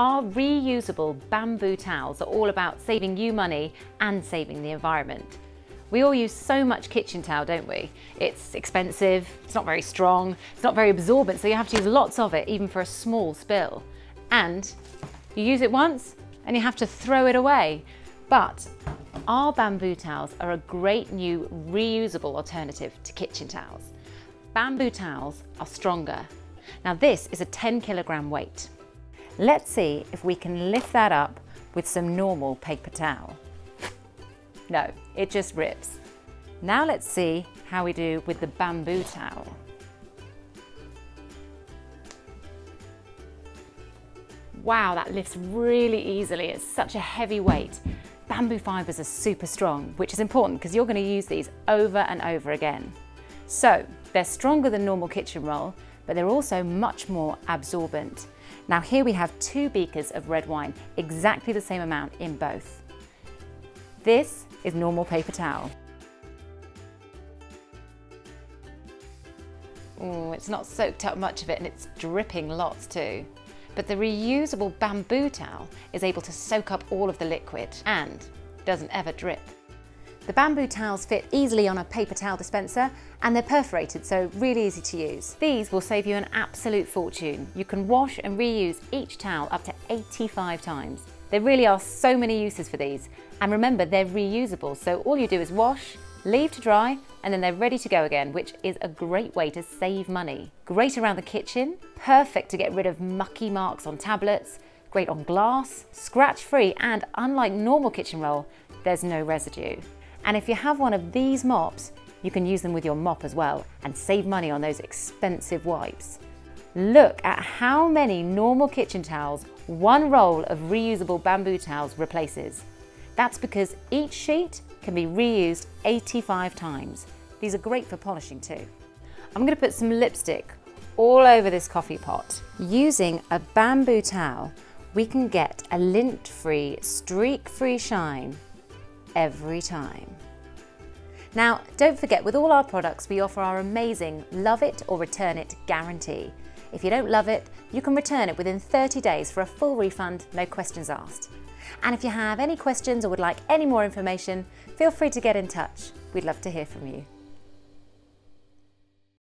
Our reusable bamboo towels are all about saving you money and saving the environment. We all use so much kitchen towel, don't we? It's expensive, it's not very strong, it's not very absorbent, so you have to use lots of it, even for a small spill. And you use it once and you have to throw it away. But our bamboo towels are a great new reusable alternative to kitchen towels. Bamboo towels are stronger. Now this is a 10 kilogram weight. Let's see if we can lift that up with some normal paper towel. No, it just rips. Now let's see how we do with the bamboo towel. Wow, that lifts really easily. It's such a heavy weight. Bamboo fibres are super strong, which is important because you're going to use these over and over again. So, they're stronger than normal kitchen roll, but they're also much more absorbent. Now here we have two beakers of red wine, exactly the same amount in both. This is normal paper towel. Ooh, it's not soaked up much of it and it's dripping lots too. But the reusable bamboo towel is able to soak up all of the liquid and doesn't ever drip. The bamboo towels fit easily on a paper towel dispenser and they're perforated, so really easy to use. These will save you an absolute fortune. You can wash and reuse each towel up to 85 times. There really are so many uses for these. And remember, they're reusable, so all you do is wash, leave to dry, and then they're ready to go again, which is a great way to save money. Great around the kitchen, perfect to get rid of mucky marks on tablets, great on glass, scratch free, and unlike normal kitchen roll, there's no residue. And if you have one of these mops, you can use them with your mop as well and save money on those expensive wipes. Look at how many normal kitchen towels one roll of reusable bamboo towels replaces. That's because each sheet can be reused 85 times. These are great for polishing too. I'm going to put some lipstick all over this coffee pot. Using a bamboo towel, we can get a lint-free, streak-free shine every time. Now, don't forget, with all our products, we offer our amazing love it or return it guarantee. If you don't love it, you can return it within 30 days for a full refund, no questions asked. And if you have any questions or would like any more information, feel free to get in touch. We'd love to hear from you.